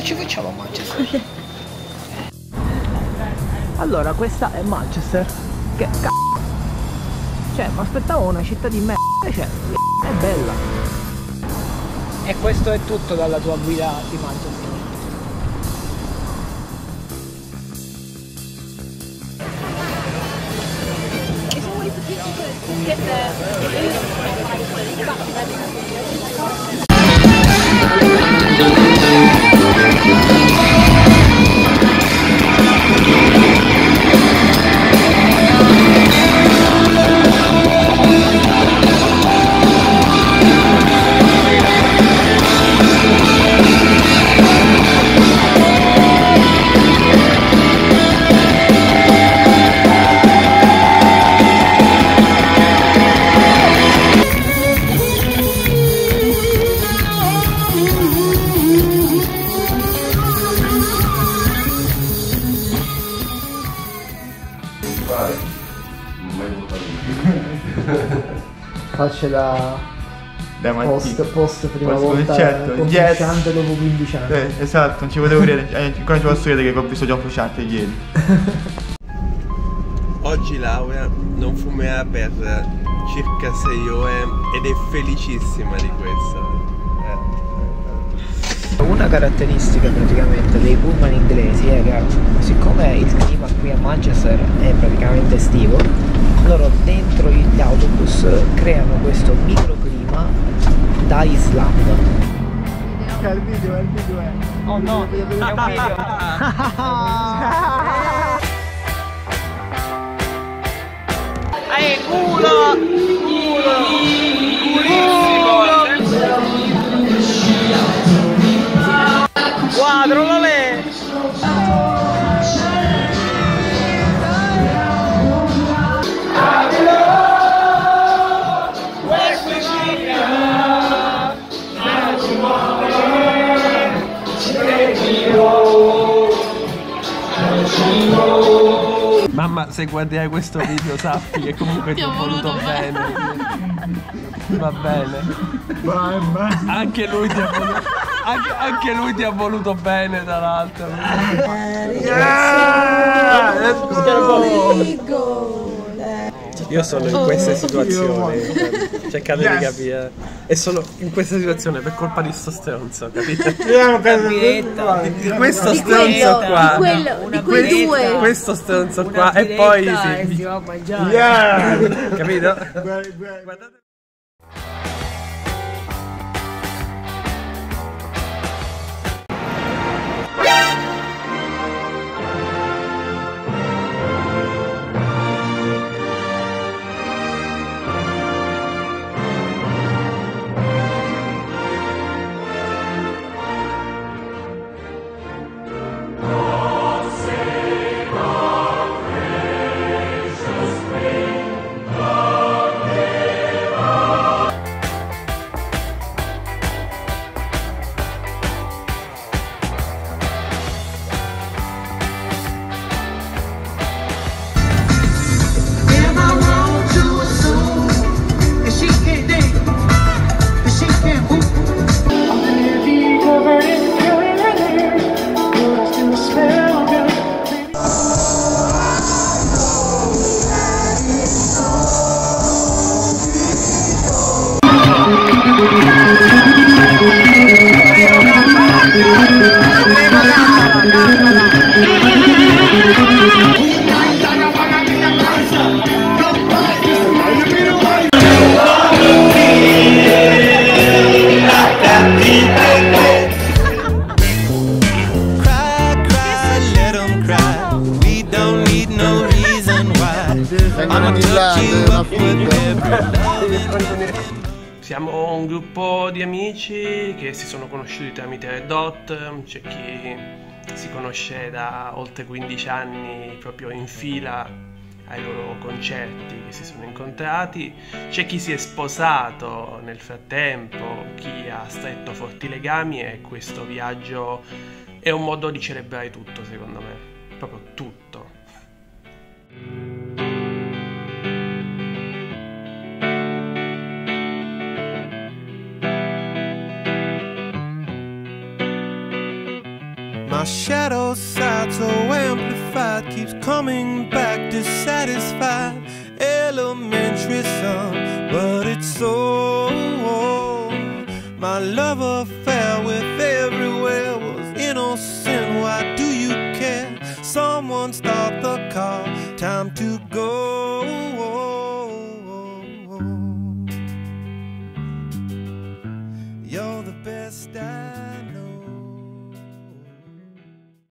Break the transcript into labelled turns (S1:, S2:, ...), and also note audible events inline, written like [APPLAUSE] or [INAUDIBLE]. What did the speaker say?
S1: Cazzo ci facciamo a Manchester? [LAUGHS] Allora, questa è Manchester. Che cazzo? Cioè, mi aspettavo una città di merda, invece è bella. E questo è tutto dalla tua guida di Manchester. Get the
S2: Da post,
S1: post prima post volta
S2: certo, con yes. Frusciante
S1: dopo 15 anni.
S2: Eh, esatto, non ci potevo credere, eh, ancora ci posso credere che ho visto John Frusciante ieri. [LAUGHS]
S3: Oggi Laura non fumerà per circa 6 ore ed è felicissima di questo.
S1: Una caratteristica praticamente dei pullman inglesi è che siccome il a Manchester è praticamente estivo, loro dentro gli autobus creano questo microclima da Islanda.
S4: È il
S5: video, è il video, è.
S6: Oh no, è
S3: un video.
S1: [LAUGHS]
S6: Ehi! Culo!
S3: Mamma, se guarderai questo video sappi che comunque ti ho voluto bene. Va bene. Anche lui ti ha voluto. Anche, anche lui ti ha voluto bene, tra l'altro. Io sono in queste situazioni. Cercate di capire. E sono in questa situazione per colpa di sto stronzo, capite? [LAUGHS]
S5: Di
S3: questo stronzo qua. quello, di quei due. Questo stronzo qua. E poi sì.
S7: [LAUGHS]
S3: Capito? Guardate. Siamo un gruppo di amici che si sono conosciuti tramite Red Dot, c'è chi si conosce da oltre 15 anni proprio in fila ai loro concerti che si sono incontrati, c'è chi si è sposato nel frattempo, chi ha stretto forti legami e questo viaggio è un modo di celebrare tutto secondo me, proprio tutto.
S7: My shadow side so amplified keeps coming back dissatisfied. Elementary song, but it's so old. My love affair with everywhere was innocent. Why do you care? Someone stop the car, time to go.